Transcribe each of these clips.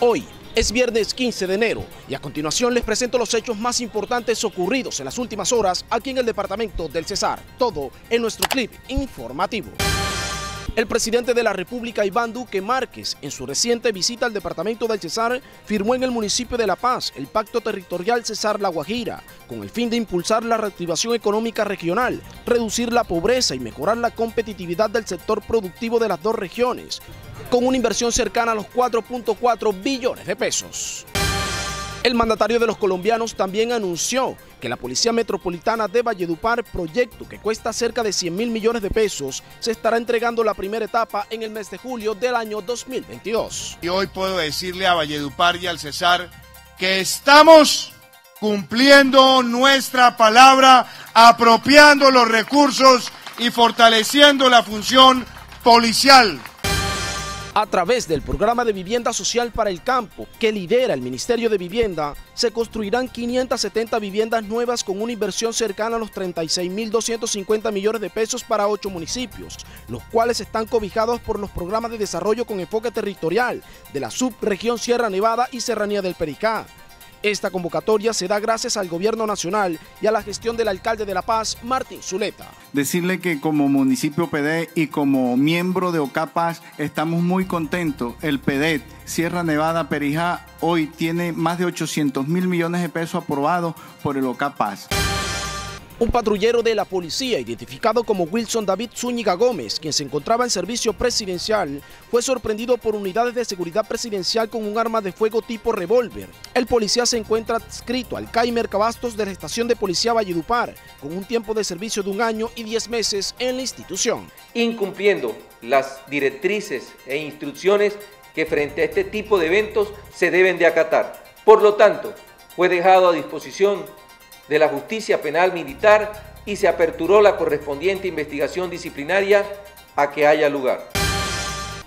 Hoy es viernes 15 de enero y a continuación les presento los hechos más importantes ocurridos en las últimas horas aquí en el departamento del Cesar. Todo en nuestro clip informativo. El presidente de la República, Iván Duque Márquez, en su reciente visita al departamento del Cesar, firmó en el municipio de La Paz el Pacto Territorial Cesar-La Guajira, con el fin de impulsar la reactivación económica regional, reducir la pobreza y mejorar la competitividad del sector productivo de las dos regiones, con una inversión cercana a los 4.4 billones de pesos. El mandatario de los colombianos también anunció que la Policía Metropolitana de Valledupar, proyecto que cuesta cerca de 100 mil millones de pesos, se estará entregando la primera etapa en el mes de julio del año 2022. Y hoy puedo decirle a Valledupar y al Cesar que estamos cumpliendo nuestra palabra, apropiando los recursos y fortaleciendo la función policial a través del programa de vivienda social para el campo que lidera el Ministerio de Vivienda, se construirán 570 viviendas nuevas con una inversión cercana a los 36.250 millones de pesos para ocho municipios, los cuales están cobijados por los programas de desarrollo con enfoque territorial de la subregión Sierra Nevada y Serranía del Pericá. Esta convocatoria se da gracias al gobierno nacional y a la gestión del alcalde de La Paz, Martín Zuleta. Decirle que como municipio PD y como miembro de OCAPAS estamos muy contentos. El PD Sierra Nevada Perijá hoy tiene más de 800 mil millones de pesos aprobados por el OCAPAS. Un patrullero de la policía, identificado como Wilson David Zúñiga Gómez, quien se encontraba en servicio presidencial, fue sorprendido por unidades de seguridad presidencial con un arma de fuego tipo revólver. El policía se encuentra adscrito al CAI Mercabastos de la estación de policía Valledupar, con un tiempo de servicio de un año y diez meses en la institución. Incumpliendo las directrices e instrucciones que frente a este tipo de eventos se deben de acatar. Por lo tanto, fue dejado a disposición de la justicia penal militar y se aperturó la correspondiente investigación disciplinaria a que haya lugar.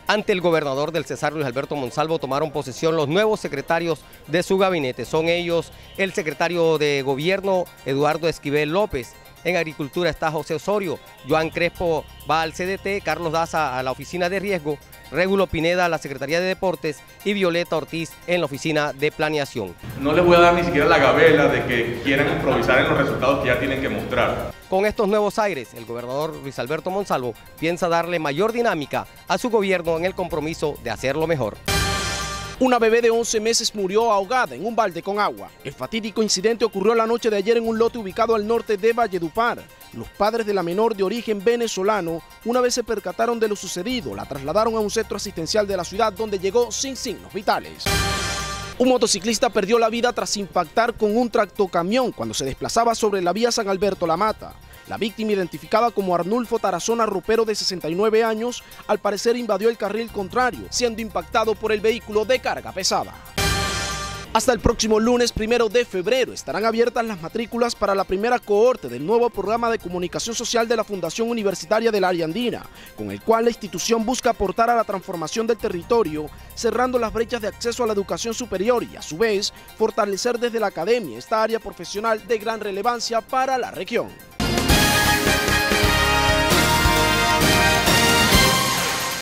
Ante el gobernador del Cesar Luis Alberto Monsalvo tomaron posesión los nuevos secretarios de su gabinete. Son ellos el secretario de Gobierno Eduardo Esquivel López, en Agricultura está José Osorio, Joan Crespo va al CDT, Carlos Daza a la Oficina de Riesgo, Régulo Pineda a la Secretaría de Deportes y Violeta Ortiz en la Oficina de Planeación. No les voy a dar ni siquiera la gabela de que quieran improvisar en los resultados que ya tienen que mostrar. Con estos nuevos aires, el gobernador Luis Alberto Monsalvo piensa darle mayor dinámica a su gobierno en el compromiso de hacerlo mejor. Una bebé de 11 meses murió ahogada en un balde con agua. El fatídico incidente ocurrió la noche de ayer en un lote ubicado al norte de Valledupar. Los padres de la menor de origen venezolano, una vez se percataron de lo sucedido, la trasladaron a un centro asistencial de la ciudad donde llegó sin signos vitales. Un motociclista perdió la vida tras impactar con un tractocamión cuando se desplazaba sobre la vía San Alberto La Mata. La víctima, identificada como Arnulfo Tarazona Rupero de 69 años, al parecer invadió el carril contrario, siendo impactado por el vehículo de carga pesada. Hasta el próximo lunes primero de febrero estarán abiertas las matrículas para la primera cohorte del nuevo programa de comunicación social de la Fundación Universitaria del Área Andina, con el cual la institución busca aportar a la transformación del territorio, cerrando las brechas de acceso a la educación superior y, a su vez, fortalecer desde la academia esta área profesional de gran relevancia para la región.